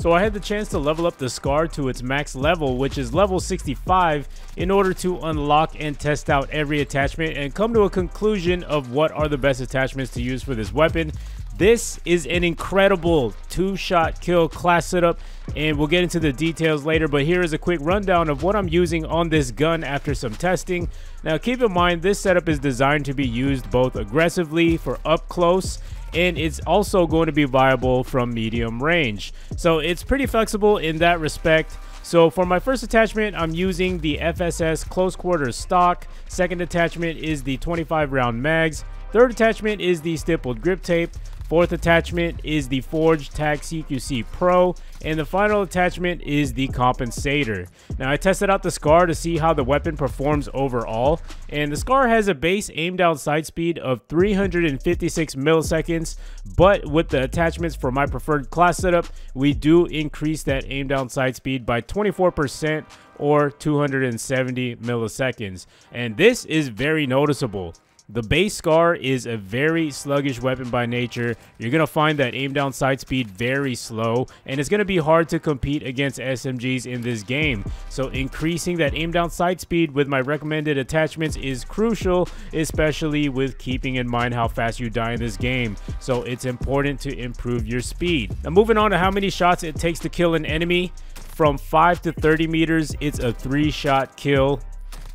So I had the chance to level up the SCAR to its max level, which is level 65, in order to unlock and test out every attachment and come to a conclusion of what are the best attachments to use for this weapon. This is an incredible two-shot kill class setup, and we'll get into the details later, but here is a quick rundown of what I'm using on this gun after some testing. Now keep in mind, this setup is designed to be used both aggressively for up close and it's also going to be viable from medium range. So it's pretty flexible in that respect. So for my first attachment, I'm using the FSS close quarters stock. Second attachment is the 25 round mags. Third attachment is the stippled grip tape. Fourth attachment is the Forged TAC CQC Pro, and the final attachment is the compensator. Now I tested out the SCAR to see how the weapon performs overall, and the SCAR has a base aim down sight speed of 356 milliseconds, but with the attachments for my preferred class setup, we do increase that aim down sight speed by 24% or 270 milliseconds, and this is very noticeable. The base SCAR is a very sluggish weapon by nature. You're going to find that aim down sight speed very slow, and it's going to be hard to compete against SMGs in this game. So increasing that aim down sight speed with my recommended attachments is crucial, especially with keeping in mind how fast you die in this game. So it's important to improve your speed. Now moving on to how many shots it takes to kill an enemy. From 5 to 30 meters, it's a 3 shot kill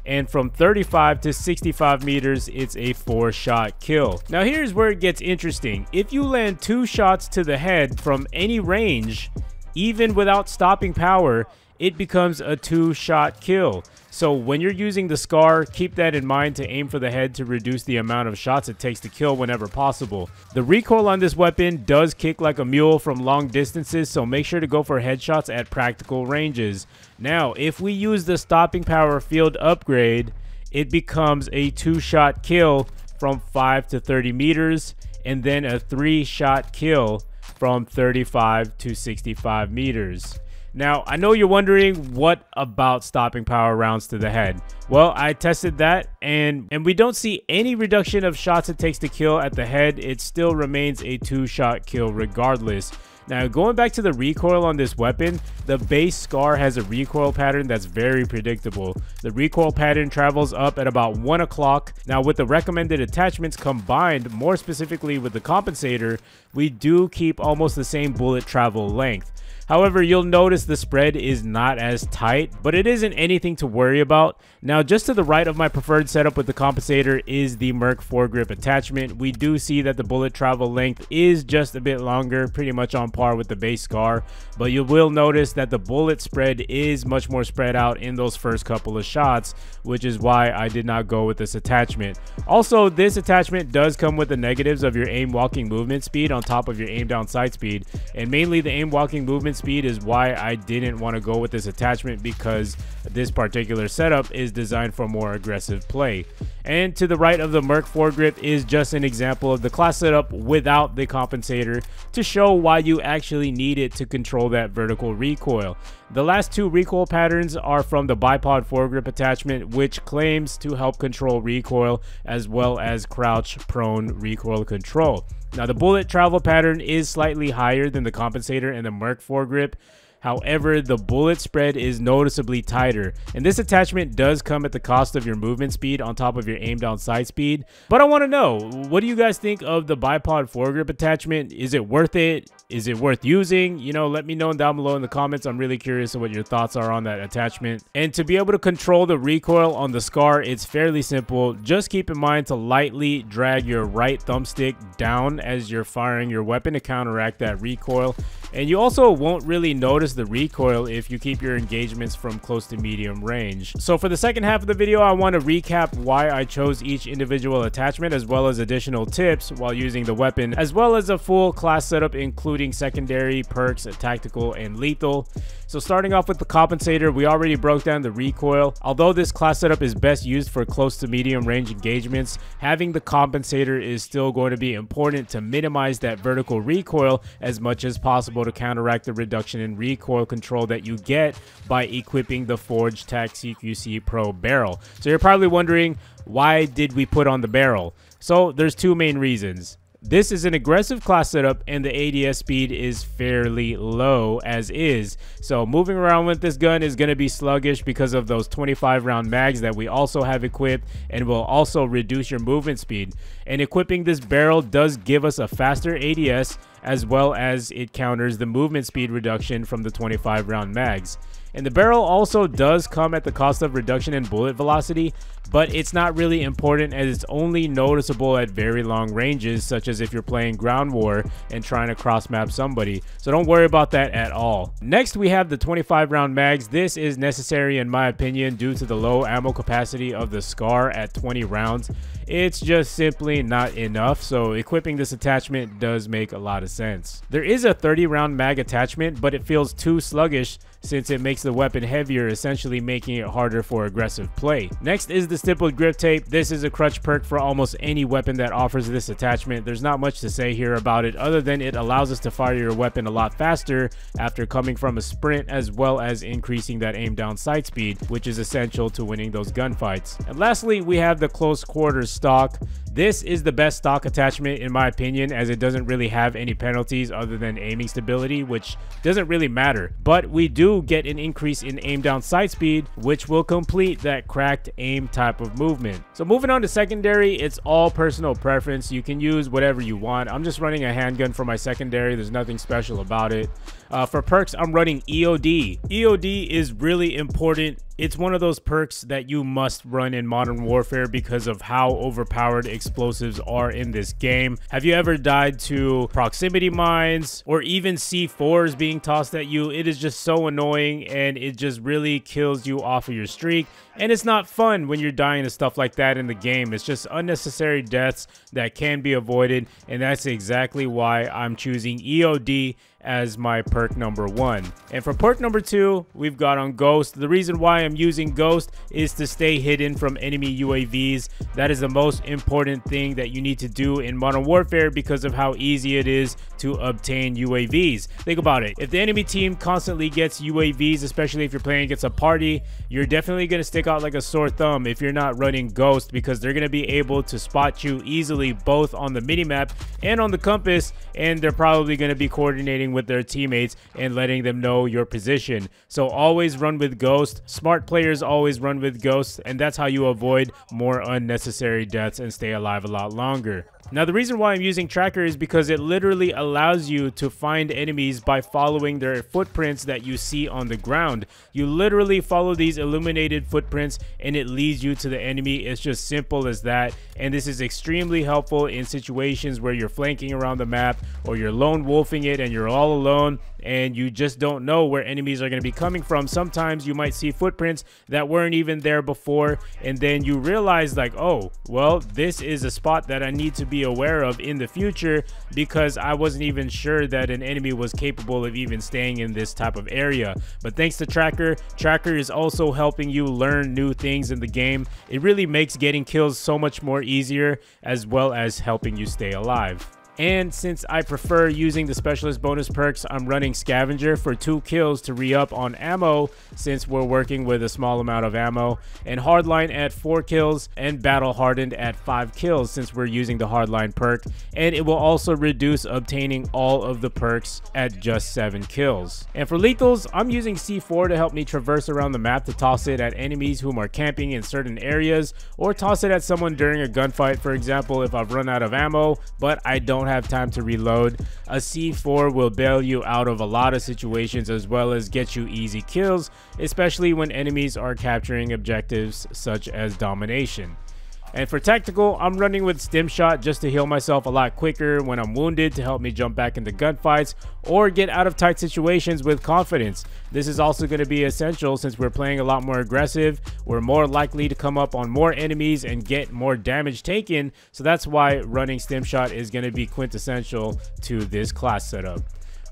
and from 35 to 65 meters, it's a four shot kill. Now here's where it gets interesting. If you land two shots to the head from any range, even without stopping power, it becomes a two shot kill. So when you're using the SCAR, keep that in mind to aim for the head to reduce the amount of shots it takes to kill whenever possible. The recoil on this weapon does kick like a mule from long distances, so make sure to go for headshots at practical ranges. Now, if we use the stopping power field upgrade, it becomes a two-shot kill from 5 to 30 meters, and then a three-shot kill from 35 to 65 meters. Now, I know you're wondering what about stopping power rounds to the head. Well, I tested that and and we don't see any reduction of shots it takes to kill at the head. It still remains a two-shot kill regardless. Now, going back to the recoil on this weapon, the base SCAR has a recoil pattern that's very predictable. The recoil pattern travels up at about 1 o'clock. Now, with the recommended attachments combined, more specifically with the compensator, we do keep almost the same bullet travel length. However, you'll notice the spread is not as tight, but it isn't anything to worry about. Now, just to the right of my preferred setup with the compensator is the Merc foregrip attachment. We do see that the bullet travel length is just a bit longer, pretty much on par with the base SCAR, but you will notice that the bullet spread is much more spread out in those first couple of shots, which is why I did not go with this attachment. Also, this attachment does come with the negatives of your aim walking movement speed on top of your aim down sight speed, and mainly the aim walking movement speed is why I didn't want to go with this attachment because this particular setup is designed for more aggressive play. And to the right of the Merc foregrip is just an example of the class setup without the compensator to show why you actually need it to control that vertical recoil. The last two recoil patterns are from the bipod foregrip attachment which claims to help control recoil as well as crouch prone recoil control. Now the bullet travel pattern is slightly higher than the compensator and the Merc foregrip. However, the bullet spread is noticeably tighter, and this attachment does come at the cost of your movement speed on top of your aim down sight speed. But I want to know, what do you guys think of the bipod foregrip attachment? Is it worth it? Is it worth using? You know, let me know down below in the comments. I'm really curious of what your thoughts are on that attachment. And to be able to control the recoil on the SCAR, it's fairly simple. Just keep in mind to lightly drag your right thumbstick down as you're firing your weapon to counteract that recoil. And you also won't really notice the recoil if you keep your engagements from close to medium range. So for the second half of the video, I want to recap why I chose each individual attachment as well as additional tips while using the weapon, as well as a full class setup including secondary, perks, tactical, and lethal. So starting off with the compensator, we already broke down the recoil. Although this class setup is best used for close to medium range engagements, having the compensator is still going to be important to minimize that vertical recoil as much as possible to counteract the reduction in recoil control that you get by equipping the Forge TAC CQC Pro barrel. So you're probably wondering, why did we put on the barrel? So there's two main reasons. This is an aggressive class setup and the ADS speed is fairly low as is. So moving around with this gun is going to be sluggish because of those 25 round mags that we also have equipped and will also reduce your movement speed. And equipping this barrel does give us a faster ADS as well as it counters the movement speed reduction from the 25 round mags. And the barrel also does come at the cost of reduction in bullet velocity, but it's not really important as it's only noticeable at very long ranges, such as if you're playing ground war and trying to cross map somebody. So don't worry about that at all. Next, we have the 25 round mags. This is necessary in my opinion due to the low ammo capacity of the SCAR at 20 rounds. It's just simply not enough, so equipping this attachment does make a lot of sense. There is a 30 round mag attachment, but it feels too sluggish since it makes the weapon heavier, essentially making it harder for aggressive play. Next is the stippled grip tape. This is a crutch perk for almost any weapon that offers this attachment. There's not much to say here about it other than it allows us to fire your weapon a lot faster after coming from a sprint as well as increasing that aim down sight speed, which is essential to winning those gunfights. And lastly, we have the close quarters stock. This is the best stock attachment in my opinion as it doesn't really have any penalties other than aiming stability, which doesn't really matter. But we do get an increase in aim down sight speed, which will complete that cracked aim type of movement. So moving on to secondary, it's all personal preference. You can use whatever you want. I'm just running a handgun for my secondary. There's nothing special about it. Uh, for perks, I'm running EOD. EOD is really important it's one of those perks that you must run in Modern Warfare because of how overpowered explosives are in this game. Have you ever died to proximity mines or even C4s being tossed at you? It is just so annoying and it just really kills you off of your streak. And it's not fun when you're dying to stuff like that in the game. It's just unnecessary deaths that can be avoided. And that's exactly why I'm choosing EOD as my perk number one. And for perk number two, we've got on Ghost. The reason why I'm using Ghost is to stay hidden from enemy UAVs. That is the most important thing that you need to do in Modern Warfare because of how easy it is to obtain UAVs. Think about it. If the enemy team constantly gets UAVs, especially if you're playing against a party, you're definitely going to stick out like a sore thumb if you're not running Ghost because they're going to be able to spot you easily both on the minimap and on the compass and they're probably going to be coordinating with their teammates and letting them know your position. So always run with Ghost. Smart players always run with Ghost, and that's how you avoid more unnecessary deaths and stay alive a lot longer. Now the reason why I'm using tracker is because it literally allows you to find enemies by following their footprints that you see on the ground. You literally follow these illuminated footprints and it leads you to the enemy. It's just simple as that and this is extremely helpful in situations where you're flanking around the map or you're lone wolfing it and you're all alone and you just don't know where enemies are going to be coming from. Sometimes you might see footprints that weren't even there before and then you realize like, oh, well, this is a spot that I need to be aware of in the future because I wasn't even sure that an enemy was capable of even staying in this type of area. But thanks to Tracker, Tracker is also helping you learn new things in the game. It really makes getting kills so much more easier as well as helping you stay alive. And since I prefer using the specialist bonus perks, I'm running scavenger for two kills to re-up on ammo since we're working with a small amount of ammo. And hardline at four kills and battle hardened at five kills since we're using the hardline perk. And it will also reduce obtaining all of the perks at just seven kills. And for lethals, I'm using C4 to help me traverse around the map to toss it at enemies whom are camping in certain areas or toss it at someone during a gunfight. For example if I've run out of ammo but I don't don't have time to reload, a C4 will bail you out of a lot of situations as well as get you easy kills, especially when enemies are capturing objectives such as domination. And for tactical, I'm running with stim shot just to heal myself a lot quicker when I'm wounded to help me jump back into gunfights or get out of tight situations with confidence. This is also going to be essential since we're playing a lot more aggressive. We're more likely to come up on more enemies and get more damage taken. So that's why running stim shot is going to be quintessential to this class setup.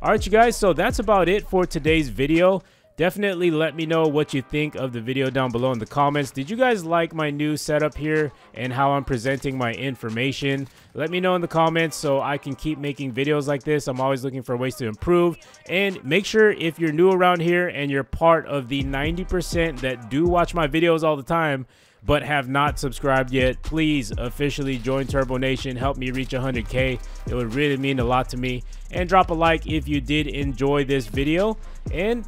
Alright you guys, so that's about it for today's video. Definitely let me know what you think of the video down below in the comments. Did you guys like my new setup here and how I'm presenting my information? Let me know in the comments so I can keep making videos like this. I'm always looking for ways to improve. And make sure if you're new around here and you're part of the 90% that do watch my videos all the time, but have not subscribed yet, please officially join Turbo Nation. Help me reach 100K. It would really mean a lot to me. And drop a like if you did enjoy this video. And